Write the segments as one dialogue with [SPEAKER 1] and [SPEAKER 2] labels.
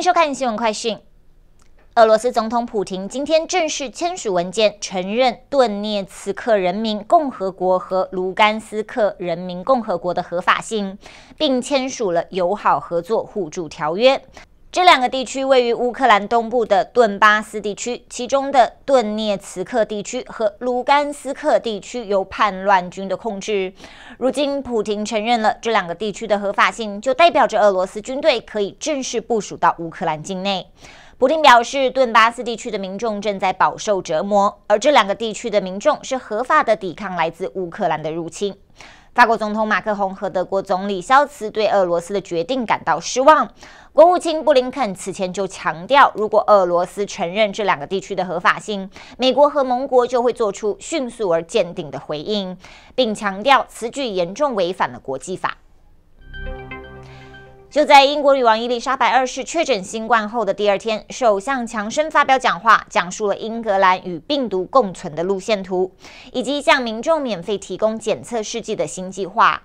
[SPEAKER 1] 迎收看新闻快讯。俄罗斯总统普京今天正式签署文件，承认顿涅茨克人民共和国和卢甘斯克人民共和国的合法性，并签署了友好合作互助条约。这两个地区位于乌克兰东部的顿巴斯地区，其中的顿涅茨克地区和卢甘斯克地区由叛乱军的控制。如今，普京承认了这两个地区的合法性，就代表着俄罗斯军队可以正式部署到乌克兰境内。普京表示，顿巴斯地区的民众正在饱受折磨，而这两个地区的民众是合法的抵抗来自乌克兰的入侵。法国总统马克龙和德国总理肖茨对俄罗斯的决定感到失望。国务卿布林肯此前就强调，如果俄罗斯承认这两个地区的合法性，美国和盟国就会做出迅速而坚定的回应，并强调此举严重违反了国际法。就在英国女王伊丽莎白二世确诊新冠后的第二天，首相强生发表讲话，讲述了英格兰与病毒共存的路线图，以及向民众免费提供检测试剂的新计划。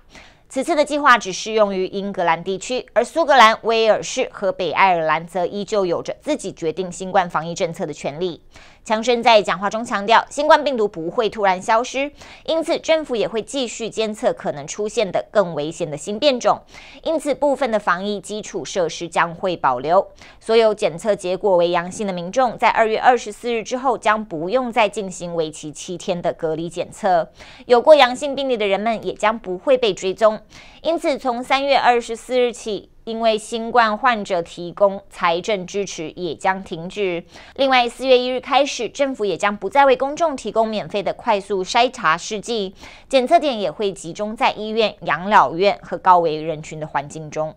[SPEAKER 1] 此次的计划只适用于英格兰地区，而苏格兰、威尔士和北爱尔兰则依旧有着自己决定新冠防疫政策的权利。强生在讲话中强调，新冠病毒不会突然消失，因此政府也会继续监测可能出现的更危险的新变种。因此，部分的防疫基础设施将会保留。所有检测结果为阳性的民众，在二月二十四日之后将不用再进行为期七天的隔离检测。有过阳性病例的人们也将不会被追踪。因此，从三月二十四日起。因为新冠患者提供财政支持也将停止。另外，四月一日开始，政府也将不再为公众提供免费的快速筛查试剂，检测点也会集中在医院、养老院和高危人群的环境中。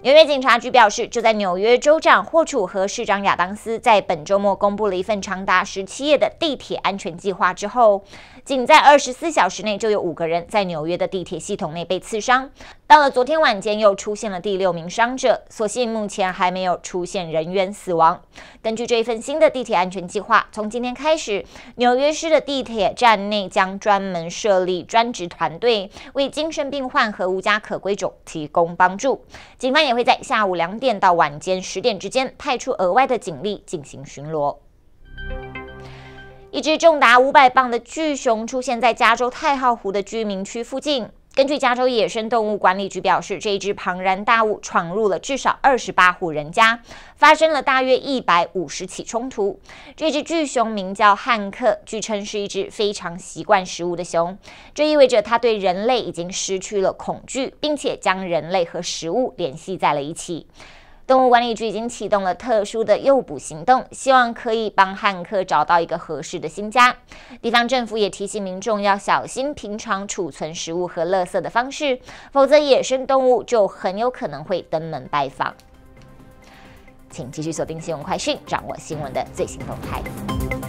[SPEAKER 1] 纽约警察局表示，就在纽约州长霍楚和市长亚当斯在本周末公布了一份长达十七页的地铁安全计划之后，仅在二十四小时内就有五个人在纽约的地铁系统内被刺伤。到了昨天晚间，又出现了第六名伤者，所幸目前还没有出现人员死亡。根据这一份新的地铁安全计划，从今天开始，纽约市的地铁站内将专门设立专职团队，为精神病患和无家可归者提供帮助。警方也会在下午两点到晚间十点之间派出额外的警力进行巡逻。一只重达五百磅的巨熊出现在加州太浩湖的居民区附近。根据加州野生动物管理局表示，这一只庞然大物闯入了至少二十八户人家，发生了大约一百五十起冲突。这只巨熊名叫汉克，据称是一只非常习惯食物的熊，这意味着它对人类已经失去了恐惧，并且将人类和食物联系在了一起。动物管理局已经启动了特殊的诱捕行动，希望可以帮汉克找到一个合适的新家。地方政府也提醒民众要小心平常储存食物和垃圾的方式，否则野生动物就很有可能会登门拜访。请继续锁定新闻快讯，掌握新闻的最新动态。